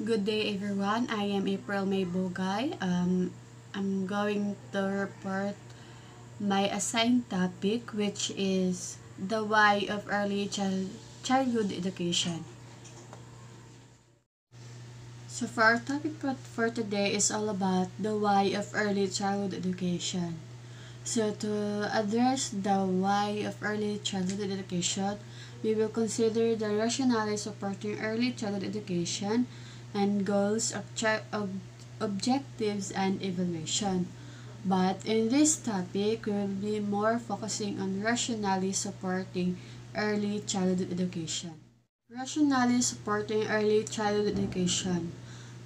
Good day everyone. I am April Mae Bugay. Um, I'm going to report my assigned topic which is the why of early child childhood education. So for our topic for today is all about the why of early childhood education. So to address the why of early childhood education, we will consider the rationale supporting early childhood education and goals, ob objectives, and evaluation. But in this topic, we will be more focusing on rationally supporting early childhood education. Rationally supporting early childhood education.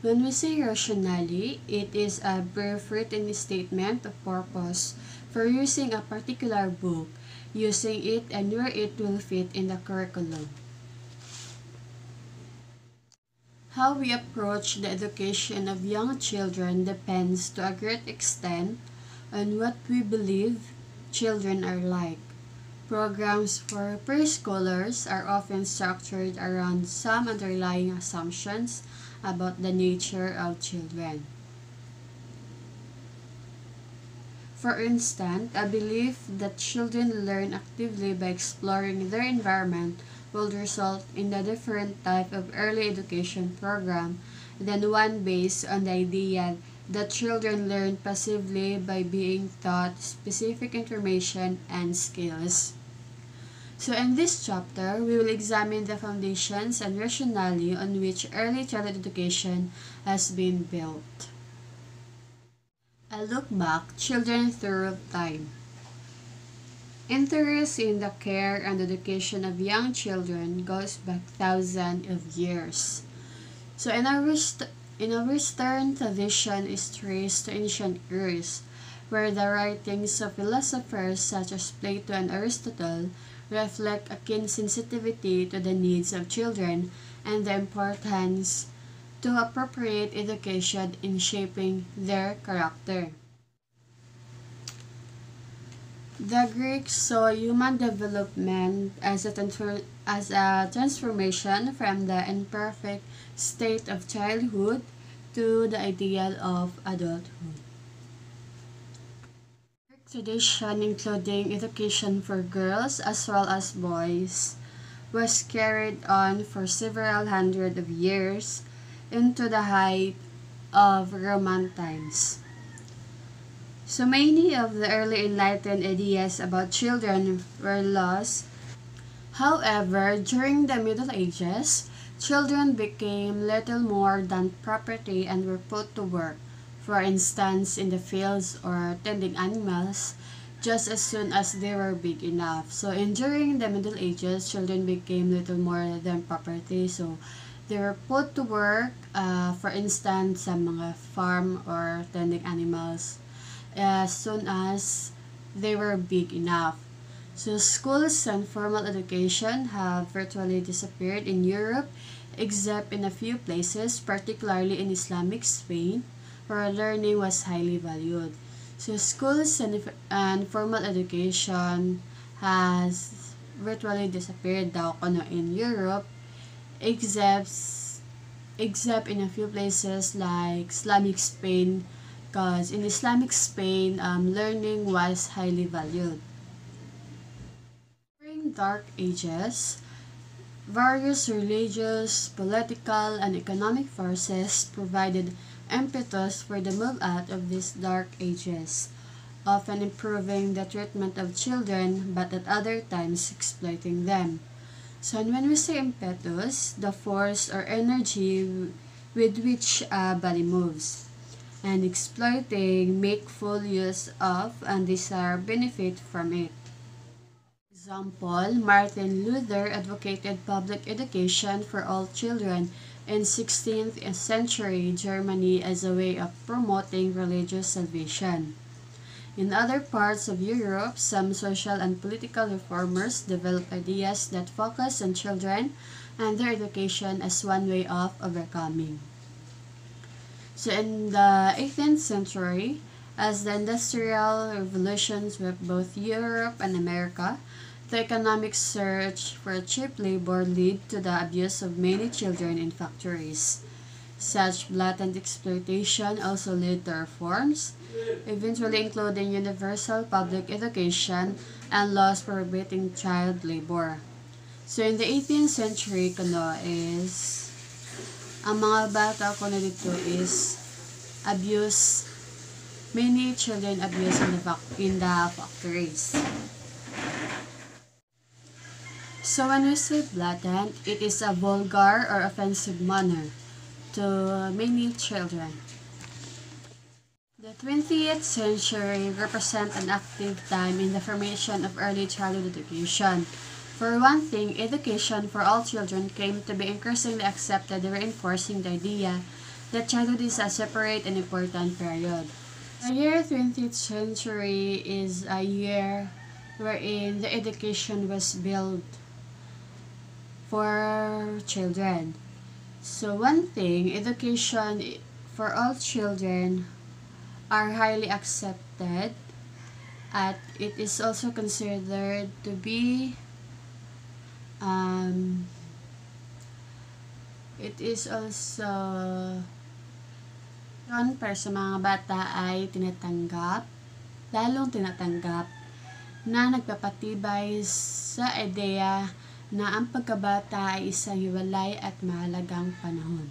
When we say rationally, it is a brief written statement of purpose for using a particular book, using it and where it will fit in the curriculum. How we approach the education of young children depends to a great extent on what we believe children are like. Programs for preschoolers are often structured around some underlying assumptions about the nature of children. For instance, a belief that children learn actively by exploring their environment will result in a different type of early education program than one based on the idea that children learn passively by being taught specific information and skills. So in this chapter, we will examine the foundations and rationale on which early childhood education has been built. A look back, children through time. Interest in the care and education of young children goes back thousands of years. So in our, in our Western tradition is traced to ancient Greece, where the writings of philosophers such as Plato and Aristotle reflect a keen sensitivity to the needs of children and the importance to appropriate education in shaping their character. The Greeks saw human development as a, as a transformation from the imperfect state of childhood to the ideal of adulthood. Greek Tradition, including education for girls as well as boys, was carried on for several hundred of years into the height of Roman times. So many of the early enlightened ideas about children were lost. However, during the Middle Ages, children became little more than property and were put to work, for instance, in the fields or tending animals, just as soon as they were big enough. So, in during the Middle Ages, children became little more than property. So, they were put to work, uh, for instance, sa mga farm or tending animals as soon as they were big enough. So schools and formal education have virtually disappeared in Europe except in a few places, particularly in Islamic Spain, where learning was highly valued. So schools and, and formal education has virtually disappeared daw in Europe except except in a few places like Islamic Spain because in Islamic Spain, um, learning was highly valued. During Dark Ages, various religious, political, and economic forces provided impetus for the move out of these dark ages, often improving the treatment of children but at other times exploiting them. So when we say impetus, the force or energy with which a body moves and exploiting make full use of and desire benefit from it. Example, Martin Luther advocated public education for all children in 16th century Germany as a way of promoting religious salvation. In other parts of Europe, some social and political reformers developed ideas that focus on children and their education as one way of overcoming. So in the 18th century, as the industrial revolution swept both Europe and America, the economic search for cheap labor led to the abuse of many children in factories. Such blatant exploitation also led to reforms, eventually including universal public education and laws prohibiting child labor. So in the 18th century kuno is ang mga bata ko na dito is abuse many children abuse in the, in the factories. So when we say blatant, it is a vulgar or offensive manner to many children. The 20th century represents an active time in the formation of early childhood education. For one thing, education for all children came to be increasingly accepted, reinforcing the idea that childhood is a separate and important period. The year 20th century is a year wherein the education was built for children. So one thing, education for all children are highly accepted and it is also considered to be um, it is also yun para sa mga bata ay tinatanggap lalong tinatanggap na nagpapatibay sa ideya na ang pagkabata ay isang hiwalay at mahalagang panahon.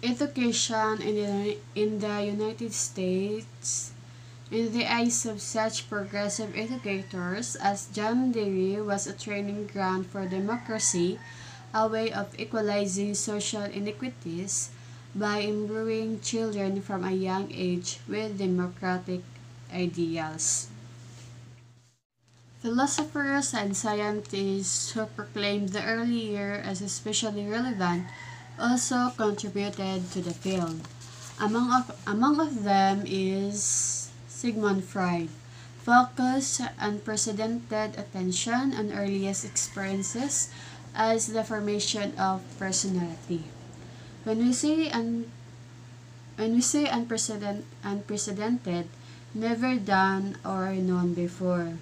Education in the, in the United States in the eyes of such progressive educators as John Dewey was a training ground for democracy, a way of equalizing social inequities by imbuing children from a young age with democratic ideals. Philosophers and scientists who proclaimed the early year as especially relevant also contributed to the field. Among of, among of them is Sigmund Freud focused unprecedented attention on earliest experiences as the formation of personality. When we say un, when we say unprecedented, unprecedented, never done or known before.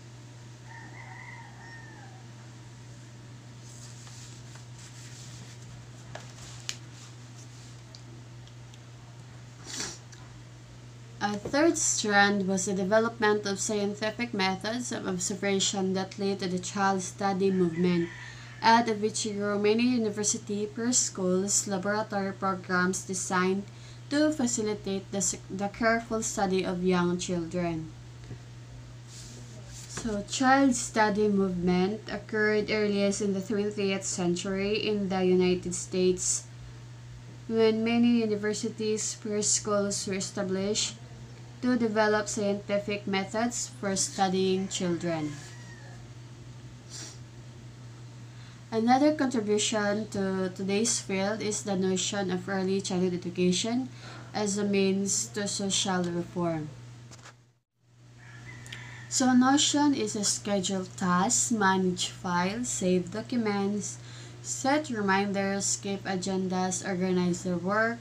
A third strand was the development of scientific methods of observation that led to the child study movement, of which grew many university pre-schools laboratory programs designed to facilitate the, the careful study of young children. So, child study movement occurred earliest in the 20th century in the United States when many universities pre-schools were established to develop scientific methods for studying children. Another contribution to today's field is the notion of early childhood education as a means to social reform. So Notion is a scheduled task, manage files, save documents, set reminders, keep agendas, organize their work,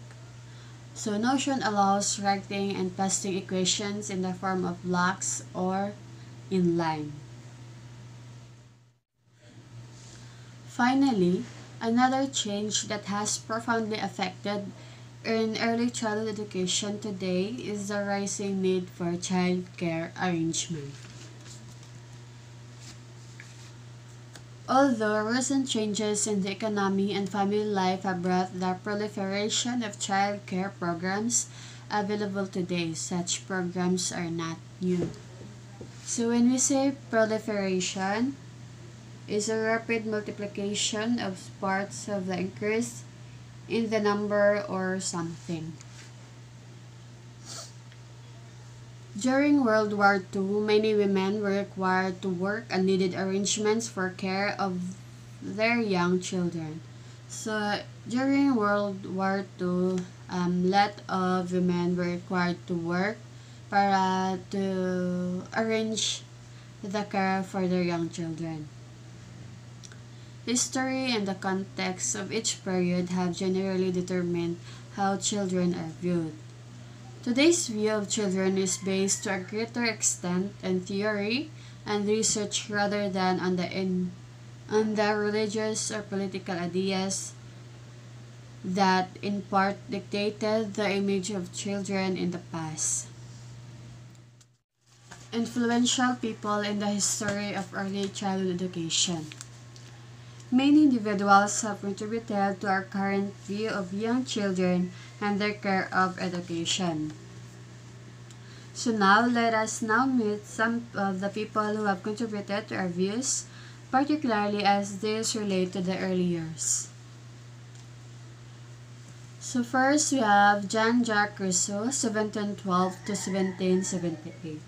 so Notion allows writing and pasting equations in the form of blocks or in line. Finally, another change that has profoundly affected in early childhood education today is the rising need for child care. Although recent changes in the economy and family life have brought the proliferation of child care programs available today, such programs are not new. So when we say proliferation, is a rapid multiplication of parts of the increase in the number or something. During World War II, many women were required to work and needed arrangements for care of their young children. So during World War II, um, lot of women were required to work para to arrange the care for their young children. History and the context of each period have generally determined how children are viewed. Today's view of children is based to a greater extent on theory and research rather than on the in, on the religious or political ideas that in part dictated the image of children in the past. Influential people in the history of early childhood education. Many individuals have contributed to our current view of young children and their care of education. So now, let us now meet some of the people who have contributed to our views, particularly as these relate to the early years. So first, we have Jean-Jacques Rousseau, 1712 to 1778.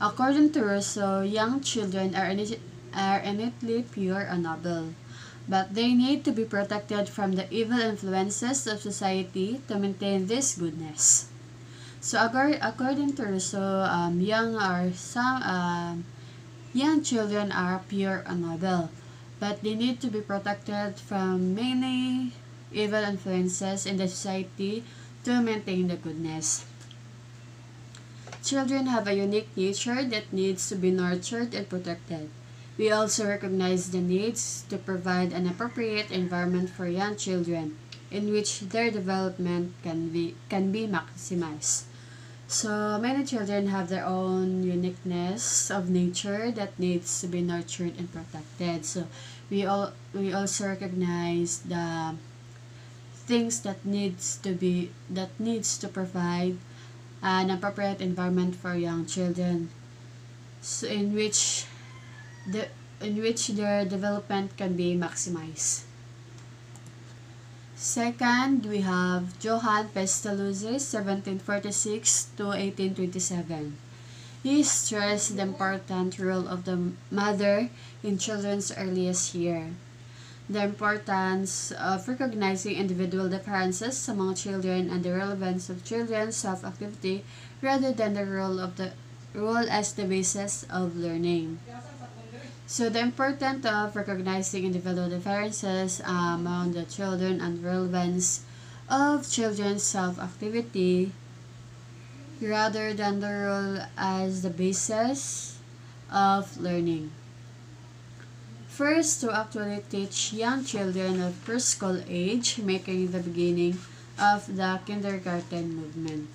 According to Rousseau, young children are, are innately pure and noble but they need to be protected from the evil influences of society to maintain this goodness. So according to Rousseau, um, young are some um, young children are pure and noble, but they need to be protected from many evil influences in the society to maintain the goodness. Children have a unique nature that needs to be nurtured and protected. We also recognize the needs to provide an appropriate environment for young children in which their development can be, can be maximized. So many children have their own uniqueness of nature that needs to be nurtured and protected. So we all we also recognize the things that needs to be that needs to provide an appropriate environment for young children so in which the, in which their development can be maximized. Second, we have Johann Pestalozzi, 1746 to 1827. He stressed the important role of the mother in children's earliest year. The importance of recognizing individual differences among children and the relevance of children's self-activity rather than the role of the role as the basis of learning. So the importance of recognizing individual differences among the children and relevance of children's self-activity rather than the role as the basis of learning. First, to actually teach young children of preschool age, making the beginning of the kindergarten movement.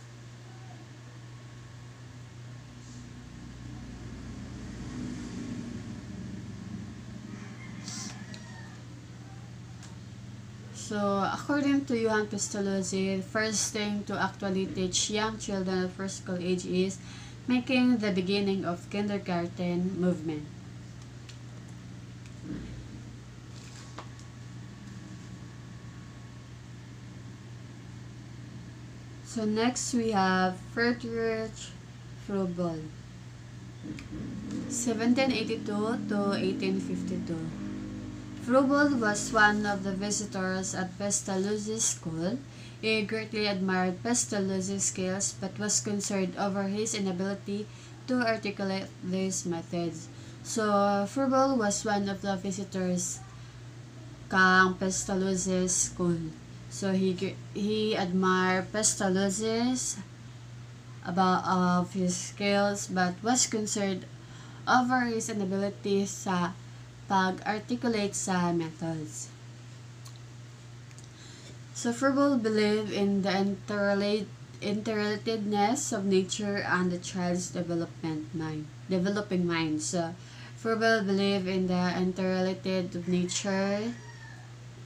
So, according to Johann Pestalozzi, the first thing to actually teach young children at first school age is making the beginning of kindergarten movement. So next we have Friedrich Froebel, 1782 to 1852. Froebel was one of the visitors at Pestalozzi's school. He greatly admired Pestalozzi's skills but was concerned over his inability to articulate these methods. So, Froebel was one of the visitors kang Pestalozzi's school. So, he, he admired Pestalozzi's about of his skills but was concerned over his inability sa pag-articulate sa methods. So Froebel believed in the interrelatedness of nature and the child's development mind, developing mind. So Froebel believed in the interrelated of nature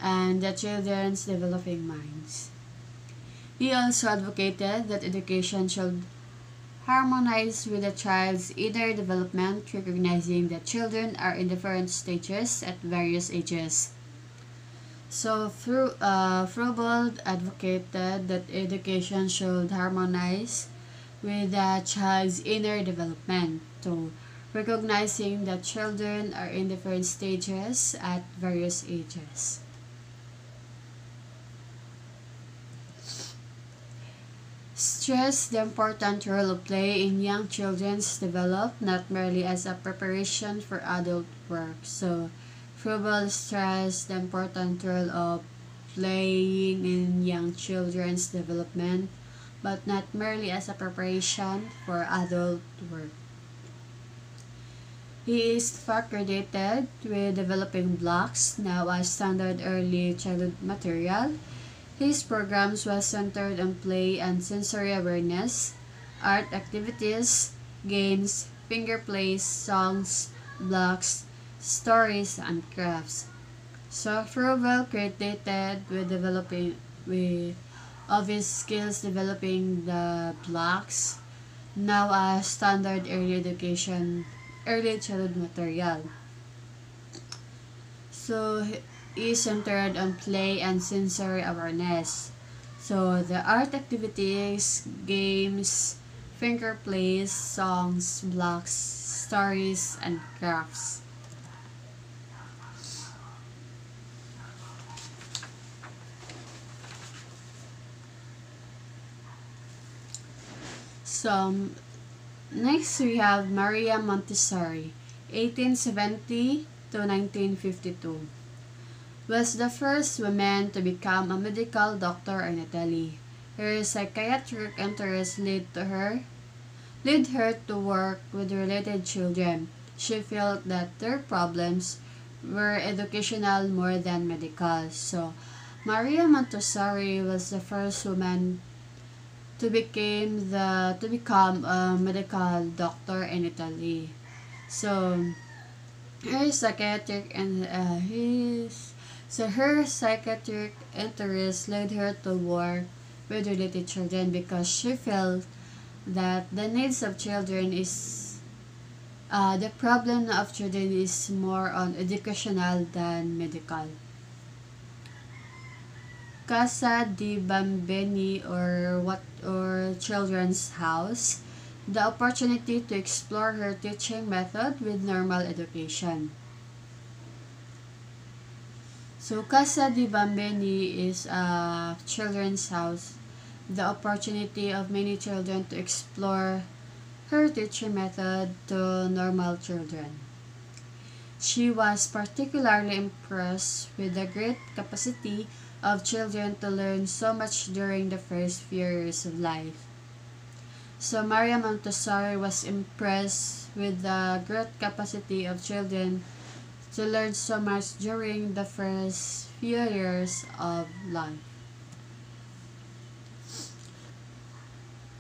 and the children's developing minds. He also advocated that education should harmonize with the child's inner development, recognizing that children are in different stages at various ages. So, through, uh, advocated that education should harmonize with the child's inner development, to recognizing that children are in different stages at various ages. Stress the important role of play in young children's development, not merely as a preparation for adult work. So, Froebel stressed the important role of playing in young children's development, but not merely as a preparation for adult work. He is far credited with developing blocks, now a standard early childhood material, His programs was centered on play and sensory awareness, art activities, games, finger plays, songs, blocks, stories, and crafts. So Froebel credited with developing with of his skills developing the blocks, now a standard early education early childhood material. So is centered on play and sensory awareness. So the art activities, games, finger plays, songs, blocks, stories, and crafts. So next we have Maria Montessori, 1870 to 1952 was the first woman to become a medical doctor in Italy. Her psychiatric interests led to her led her to work with related children. She felt that their problems were educational more than medical. So, Maria Montessori was the first woman to became the to become a medical doctor in Italy. So, her psychiatric and uh, his so her psychiatric interest led her to work with related children because she felt that the needs of children is uh, the problem of children is more on educational than medical. Casa di Bambini or what or children's house, the opportunity to explore her teaching method with normal education. So, Casa di Bambini is a children's house. The opportunity of many children to explore her teaching method to normal children. She was particularly impressed with the great capacity of children to learn so much during the first few years of life. So Maria Montessori was impressed with the great capacity of children to learn so much during the first few years of life.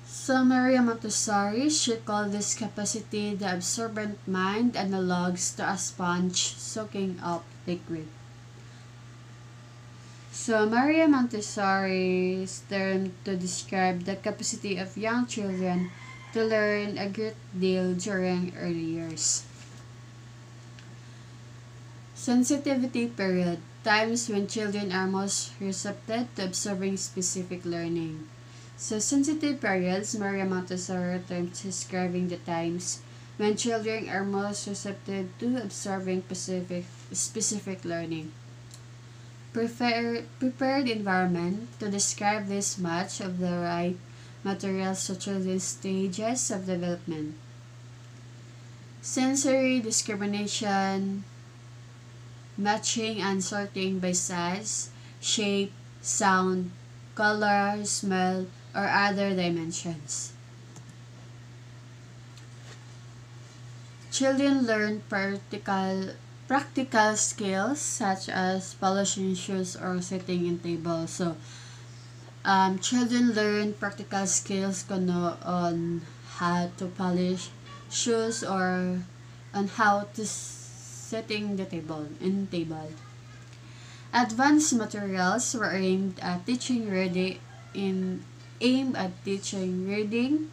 So Maria Montessori, she called this capacity the absorbent mind analogs to a sponge soaking up liquid. So Maria Montessori's term to describe the capacity of young children to learn a great deal during early years. Sensitivity period times when children are most receptive to observing specific learning. So sensitive periods, Maria Montessori terms describing the times when children are most receptive to observing specific specific learning. Prefer, prepared environment to describe this much of the right materials to children's stages of development. Sensory discrimination, matching and sorting by size, shape, sound, color, smell, or other dimensions. Children learn practical, practical skills such as polishing shoes or sitting in table. So, um, children learn practical skills on how to polish shoes or on how to setting the table in table. Advanced materials were aimed at teaching reading in aimed at teaching reading,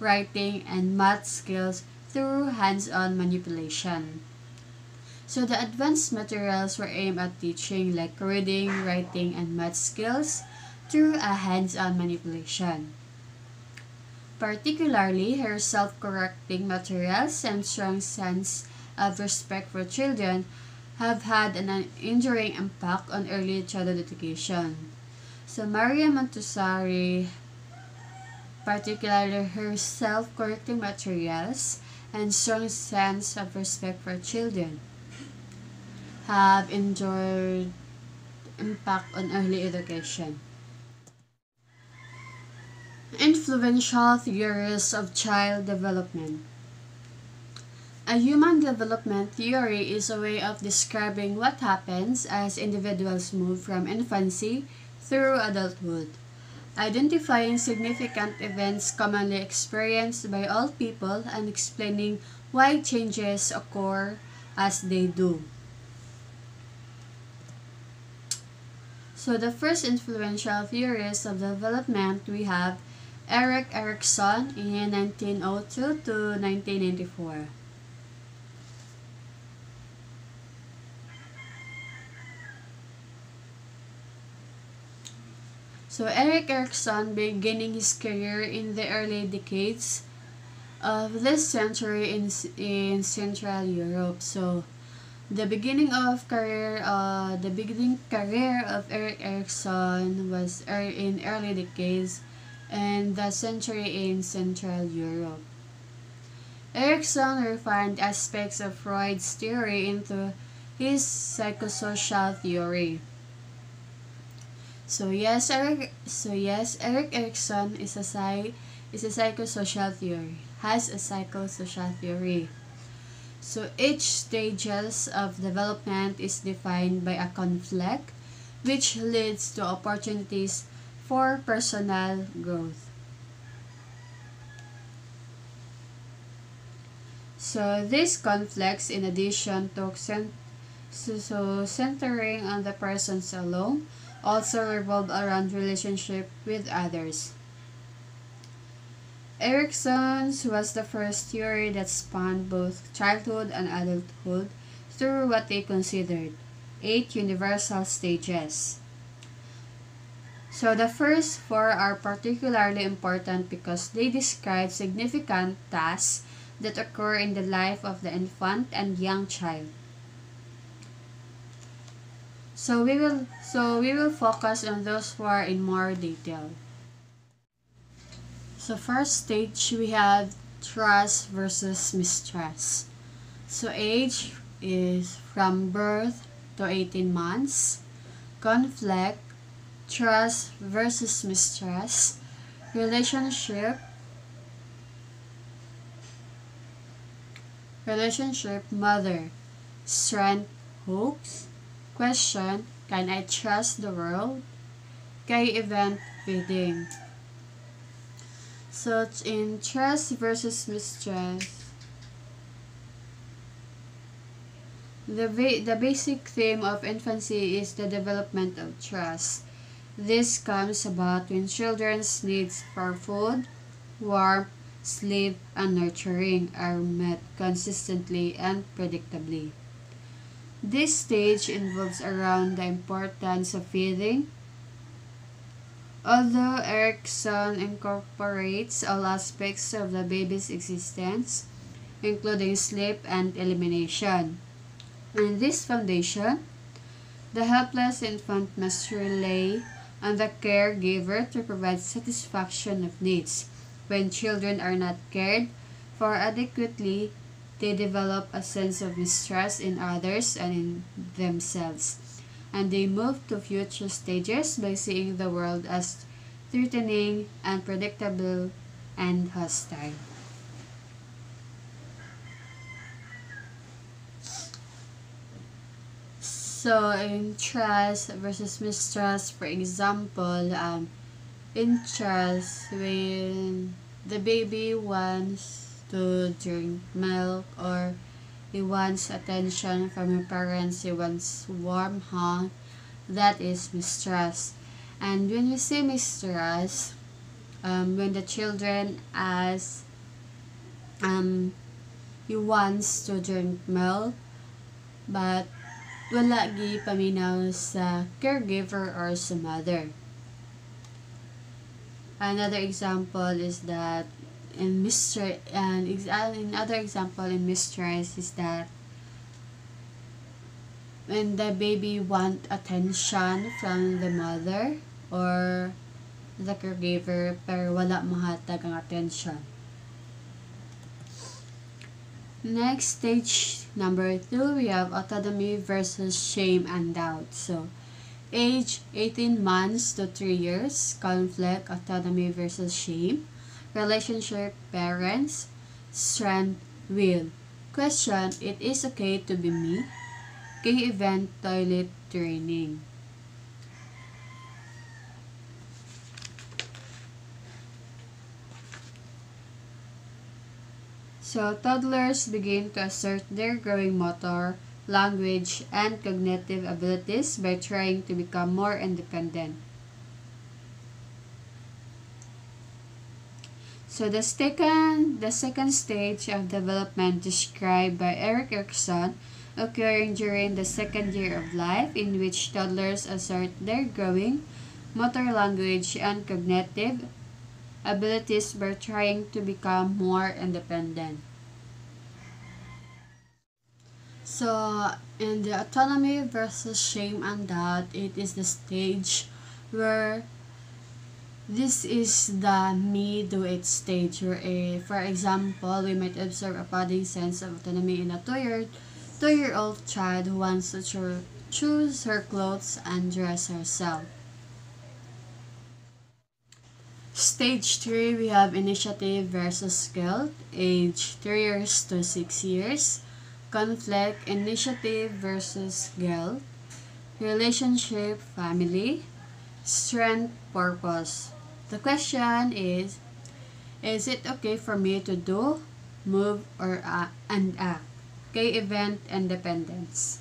writing, and math skills through hands-on manipulation. So the advanced materials were aimed at teaching like reading, writing, and math skills through a hands-on manipulation. Particularly, her self-correcting materials and strong sense of respect for children have had an enduring impact on early childhood education. So Maria Montessori, particularly her self-correcting materials and strong sense of respect for children, have endured impact on early education. Influential theories of child development a human development theory is a way of describing what happens as individuals move from infancy through adulthood. Identifying significant events commonly experienced by all people and explaining why changes occur as they do. So the first influential theorist of development we have Erik Erikson in 1902 to 1994. So Erik Erikson beginning his career in the early decades of this century in in Central Europe. So the beginning of career uh, the beginning career of Erik Erikson was er in early decades and the century in Central Europe. Erikson refined aspects of Freud's theory into his psychosocial theory. So yes, Erik, So yes, Erik Erikson is a psy is a psychosocial theory. Has a psychosocial theory. So each stages of development is defined by a conflict, which leads to opportunities for personal growth. So these conflicts, in addition to so, so centering on the persons alone, also revolve around relationship with others. Erikson's was the first theory that spanned both childhood and adulthood through what they considered eight universal stages. So the first four are particularly important because they describe significant tasks that occur in the life of the infant and young child. So we will so we will focus on those four in more detail. So first stage we have trust versus mistrust. So age is from birth to 18 months. Conflict, trust versus mistrust. Relationship, relationship, mother, strength, hopes, Question, can I trust the world? Kay event feeding. So in trust versus mistrust, the, the basic theme of infancy is the development of trust. This comes about when children's needs for food, warmth, sleep, and nurturing are met consistently and predictably. This stage involves around the importance of feeding. Although Erikson incorporates all aspects of the baby's existence, including sleep and elimination. In this foundation, the helpless infant must rely on the caregiver to provide satisfaction of needs. When children are not cared for adequately, they develop a sense of mistrust in others and in themselves. And they move to future stages by seeing the world as threatening, unpredictable, and hostile. So, in trust versus mistrust, for example, um, in trust, when the baby wants to drink milk or he wants attention from your parents, he wants warm hug, that is mistrust. And when you say mistrust, um, when the children ask, um, he wants to drink milk, but wala gi paminaw sa caregiver or sa mother. Another example is that in mistress and another example in mistress is that when the baby want attention from the mother or the caregiver pero wala mahatag ang attention. Next stage number two, we have autonomy versus shame and doubt. So, age 18 months to 3 years, conflict, autonomy versus shame relationship, parents, strength, will. Question, it is okay to be me? Key event, toilet training. So, toddlers begin to assert their growing motor, language, and cognitive abilities by trying to become more independent. So the second, the second stage of development described by Erik Erikson occurring during the second year of life in which toddlers assert their growing motor language and cognitive abilities by trying to become more independent. So, in the autonomy versus shame and doubt, it is the stage where this is the it stage where a, for example, we might observe a budding sense of autonomy in a two-year two-year-old child who wants to cho choose her clothes and dress herself. Stage 3, we have initiative versus guilt, age 3 years to 6 years. Conflict, initiative versus guilt. Relationship, family. Strength, purpose. The question is, is it okay for me to do, move, or uh, and act? Okay, event independence.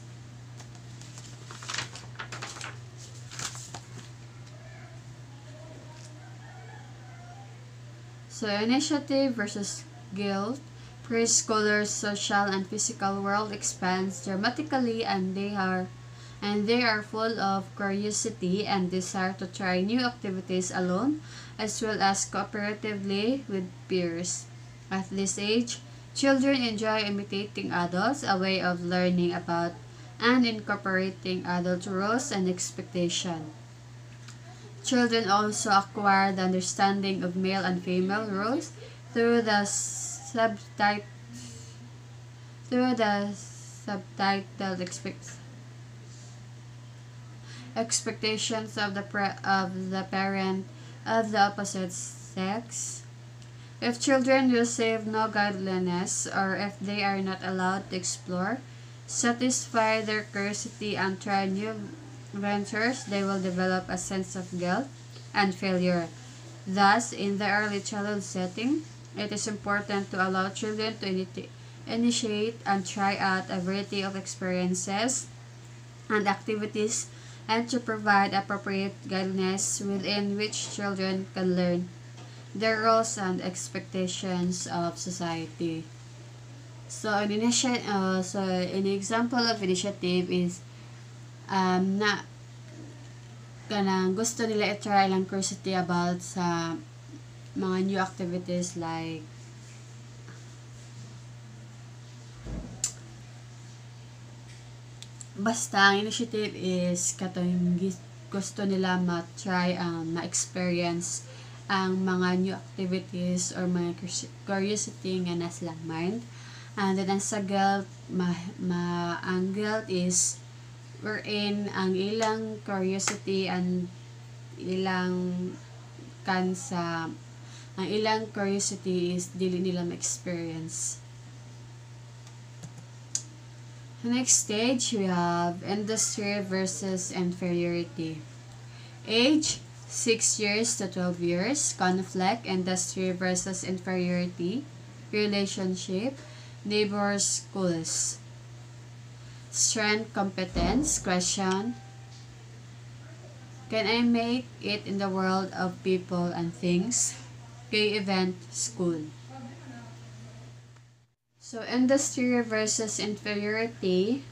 So initiative versus guilt. Preschoolers' social and physical world expands dramatically and they are and they are full of curiosity and desire to try new activities alone as well as cooperatively with peers. At this age, children enjoy imitating adults, a way of learning about and incorporating adult rules and expectations. Children also acquire the understanding of male and female roles through the subtitle through the subtitled expect expectations of the pre- of the parent of the opposite sex. If children receive no guidelines or if they are not allowed to explore, satisfy their curiosity and try new ventures, they will develop a sense of guilt and failure. Thus, in the early childhood setting, it is important to allow children to initi initiate and try out a variety of experiences and activities and to provide appropriate guidance within which children can learn their roles and expectations of society. So, an initiative, uh, so an example of initiative is um, na kanang gusto nila i-try lang curiosity about sa mga new activities like basta ang initiative is katong gusto nila ma-try um, ma-experience ang mga new activities or mga curiosity nga nas lang mind and then ang sa guilt ma, ma ang guilt is wherein ang ilang curiosity and ilang kan sa ang ilang curiosity is dili nila ma-experience. Next stage, we have industry versus inferiority. Age, 6 years to 12 years. Conflict, industry versus inferiority. Relationship, neighbors, schools. Strength, competence, question. Can I make it in the world of people and things? K event, school. So, industry versus inferiority.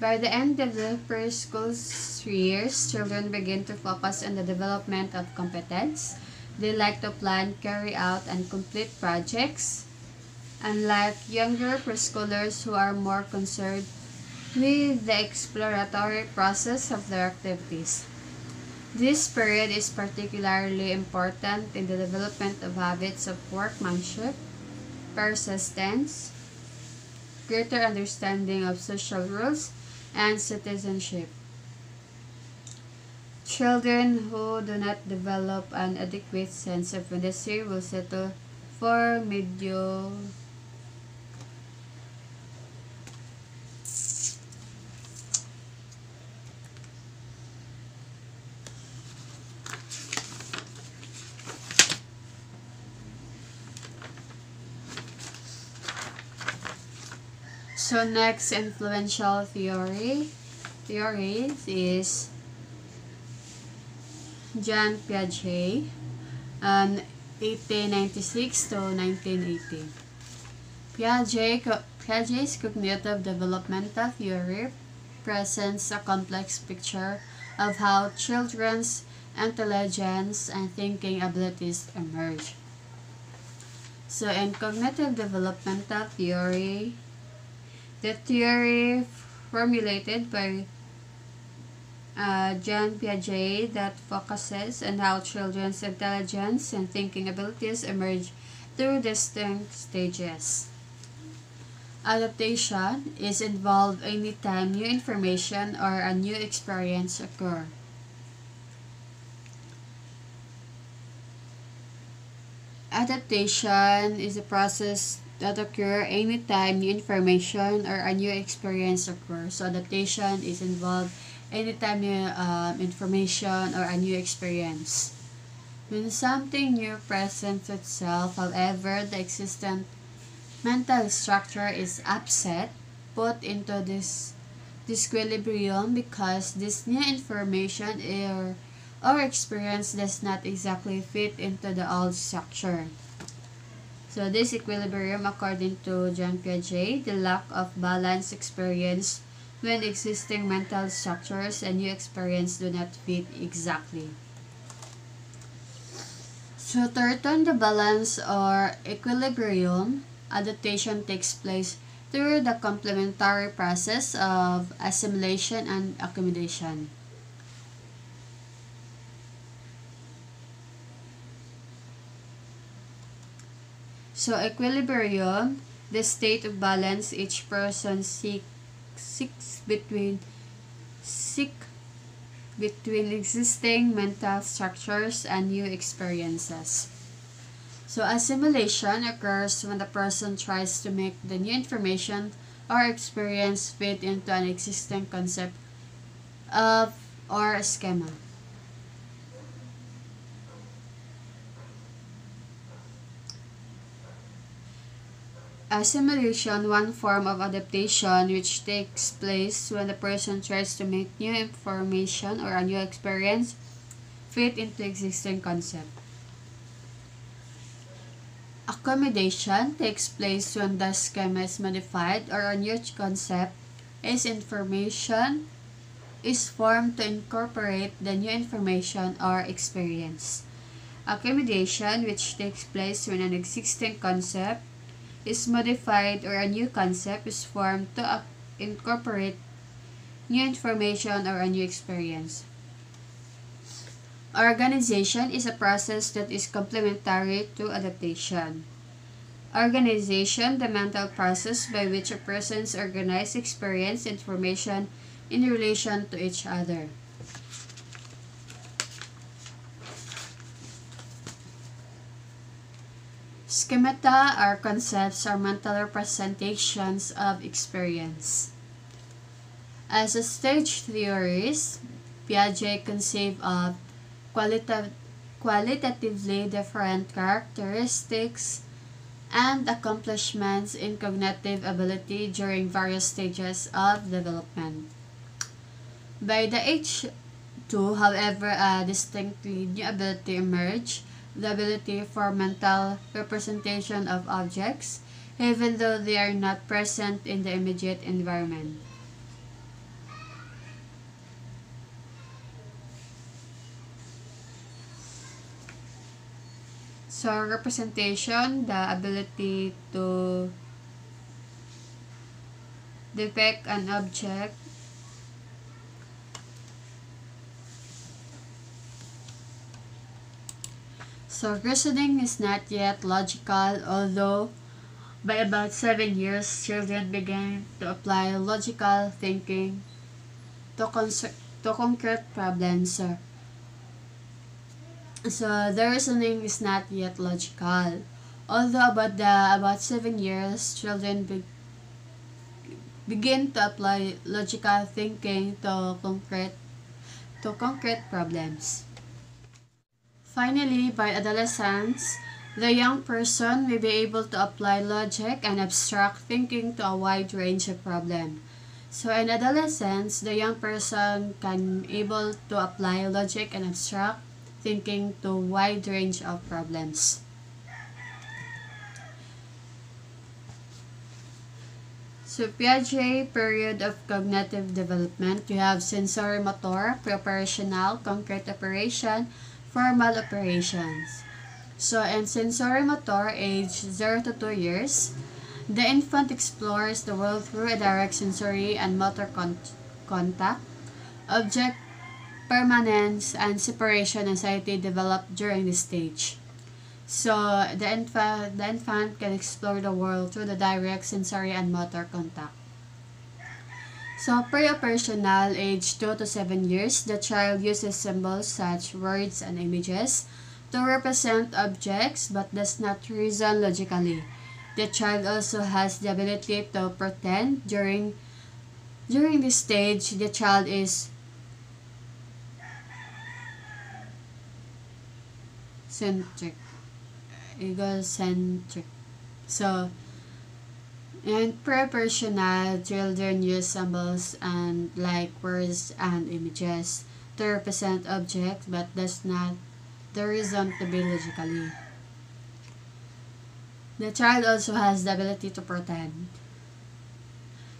By the end of the first school years, children begin to focus on the development of competence. They like to plan, carry out, and complete projects unlike younger preschoolers who are more concerned with the exploratory process of their activities. This period is particularly important in the development of habits of workmanship, persistence, greater understanding of social rules, and citizenship. Children who do not develop an adequate sense of industry will settle for mediocre So next influential theory theories is Jean Piaget um, 1896 to 1980. Piaget, Piaget's cognitive developmental theory presents a complex picture of how children's intelligence and thinking abilities emerge. So in cognitive developmental theory, the theory formulated by uh, Jean Piaget that focuses on how children's intelligence and thinking abilities emerge through distinct stages. Adaptation is involved anytime new information or a new experience occur. Adaptation is a process that occur anytime new information or a new experience occurs. So adaptation is involved anytime new um, information or a new experience. When something new presents itself, however, the existent mental structure is upset, put into this disequilibrium because this new information or, or experience does not exactly fit into the old structure. So this equilibrium, according to Jean Piaget, the lack of balance experience when existing mental structures and new experience do not fit exactly. So to return the balance or equilibrium, adaptation takes place through the complementary process of assimilation and accommodation. So equilibrium, the state of balance each person seeks between seek between existing mental structures and new experiences. So assimilation occurs when the person tries to make the new information or experience fit into an existing concept of or schema. Assimilation, one form of adaptation which takes place when the person tries to make new information or a new experience fit into existing concept. Accommodation takes place when the schema is modified or a new concept is information is formed to incorporate the new information or experience. Accommodation, which takes place when an existing concept is modified or a new concept is formed to incorporate new information or a new experience. Organization is a process that is complementary to adaptation. Organization, the mental process by which a person's organize experience information in relation to each other. Schemata are concepts or mental representations of experience. As a stage theorist, Piaget conceived of qualita qualitatively different characteristics and accomplishments in cognitive ability during various stages of development. By the age 2, however, a distinctly new ability emerged the ability for mental representation of objects, even though they are not present in the immediate environment. So, representation, the ability to depict an object So reasoning is not yet logical, although by about seven years, children began to apply logical thinking to, to concrete problems. So, so the reasoning is not yet logical. Although about the about seven years, children be, begin to apply logical thinking to concrete to concrete problems. Finally, by adolescence, The young person may be able to apply logic and abstract thinking to a wide range of problems. So in adolescence, the young person can able to apply logic and abstract thinking to wide range of problems. So Piaget period of cognitive development, you have sensory motor, pre-operational, concrete operation, formal operations. So in sensory motor, age 0 to 2 years, the infant explores the world through a direct sensory and motor con contact. Object permanence and separation anxiety develop during this stage. So the infant, the infant can explore the world through the direct sensory and motor contact. So pre-operational age 2 to 7 years, the child uses symbols such words and images to represent objects but does not reason logically. The child also has the ability to pretend during during this stage the child is centric egocentric so in pre-operational children use symbols and like words and images to represent objects but does not the reason to be logically the child also has the ability to pretend.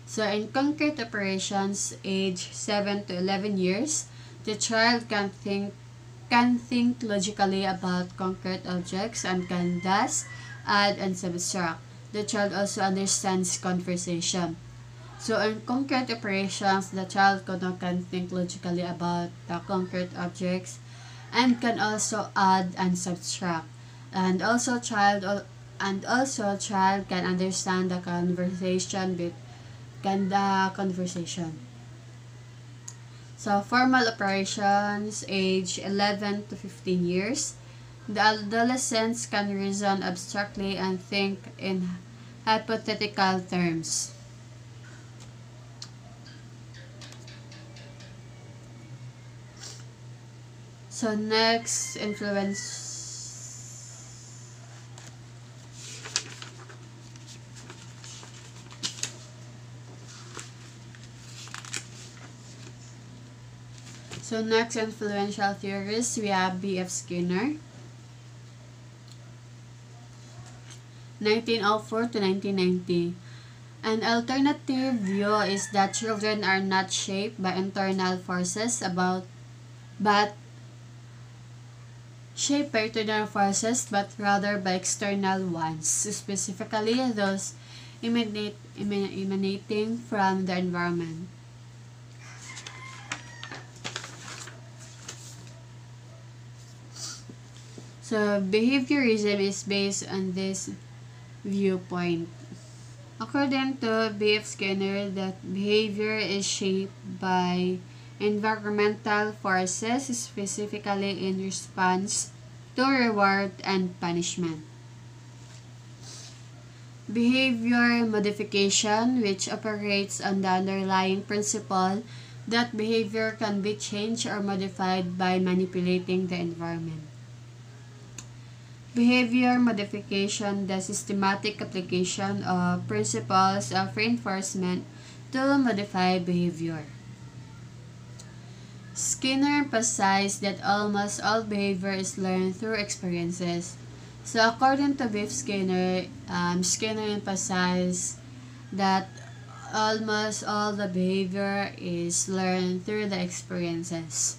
So in concrete operations, age 7 to 11 years, the child can think can think logically about concrete objects and can thus add and subtract. The child also understands conversation. So in concrete operations, the child can think logically about the concrete objects and can also add and subtract. And also child and also child can understand the conversation with can the conversation so formal operations age 11 to 15 years the adolescents can reason abstractly and think in hypothetical terms so next influence So next influential theorist, we have B.F. Skinner. 1904 to 1990. An alternative view is that children are not shaped by internal forces about but shaped by internal forces but rather by external ones, specifically those emanate, emanating from the environment. So, behaviorism is based on this viewpoint. According to B.F. Skinner, that behavior is shaped by environmental forces, specifically in response to reward and punishment. Behavior modification, which operates on the underlying principle that behavior can be changed or modified by manipulating the environment. Behavior modification, the systematic application of principles of reinforcement to modify behavior. Skinner emphasized that almost all behavior is learned through experiences. So according to B.F. Skinner, um, Skinner emphasized that almost all the behavior is learned through the experiences.